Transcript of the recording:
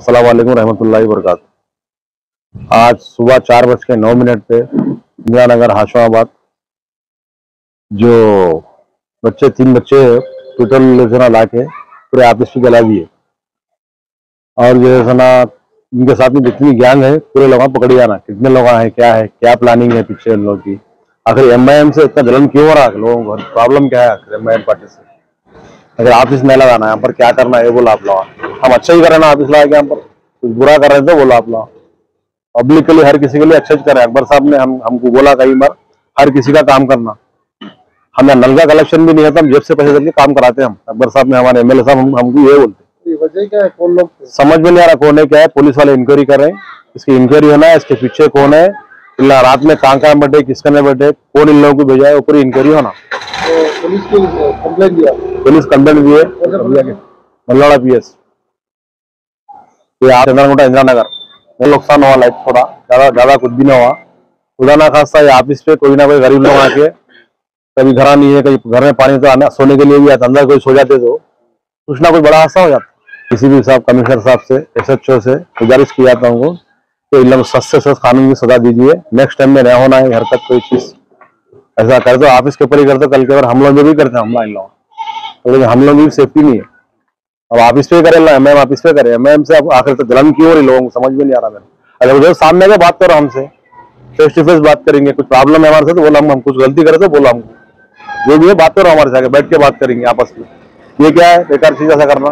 वालेकुम रहमतुल्लाहि वरकत आज सुबह चार बज के नौ मिनट पे इंदिरा नगर हाशमाबाद, जो बच्चे, तीन बच्चे टोटल जना ला के पूरे पे जला दिए और जो है ना इनके साथ में जितनी गैंग है, पूरे लोग पकड़ी जाना कितने लोग हैं क्या है, क्या प्लानिंग है पीछे इन लोग की? आखिर एम से इतना जलन क्यों हो रहा है? लोगों को प्रॉब्लम क्या है आखिर एम पार्टी से? अगर ऑफ़िस में लगाना है, यहाँ पर क्या करना है, ये बोला आप हम अच्छा ही कर रहे हैं ना लगा के यहाँ पर। कुछ बुरा कर रहे थे बोला आप लोग पब्लिक के लिए हर किसी के लिए अच्छा ही कर रहे हैं। अकबर साहब ने हम हमको बोला कई बार हर किसी का काम करना। हमें नल का कलेक्शन भी नहीं है तो हम जेब से पैसे देके काम कराते हैं हम। अकबर साहब ने हमारे एमएलए साहब हम, हमको ये बोलते क्या है? कौन लोग समझ में नहीं आ रहा कौन है क्या है। पुलिस वाले इंक्वायरी कर रहे हैं। इसकी इंक्वायरी होना है इसके पीछे कौन है? रात में कहाँ कहाँ बैठे किसके में बैठे कौन इन लोगों को भेजा है? ऊपर इंक्वायरी होना। तो पुलिस को कंप्लेंट दिया। पुलिस कंप्लेंट दिए मल्लाड़ा पी एस आप चंद्रकोटा इंदिरा नगर नुकसान हुआ लाइफ थोड़ा. ज़्यादा ज़्यादा कुछ भी ना हुआ खुदा ना खासा ये ऑफ़िस पे कोई ना कोई गरीब लोग आके कभी घर नहीं है, कभी घर में पानी तो आना, सोने के लिए भी आता अंदर कोई सो जाते तो कुछ ना कोई बड़ा हादसा हो जाता. किसी भी साहब, कमिश्नर साहब से एस एच ओ से गुजारिश की जाता हूँ कि इन लोग से कानून की सजा दीजिए. नेक्स्ट टाइम में न होना है, हरकत कोई चीज़. ऐसा कर दो ऑफ़िस के ऊपर ही कर दो, कल के बार हम लोग भी करते हैं हमला इन लोग हम लोग की सेफ्टी नहीं है. अब आप इस पे करे एम आप इस पे करें। एम से अब आखिर तक जलन क्यों हो रही लोगों को? समझ में नहीं आ रहा मैम अगर उधर सामने का बात करो हमसे फेस टू फेस बात करेंगे, कुछ प्रॉब्लम है हमारे साथ तो बोला हम कुछ गलती करे तो बोला हमको। जो भी है, बात करो हमारे साथ बैठ के बात करेंगे आपस में। ये क्या है? बेकार चीज़ ऐसा करना।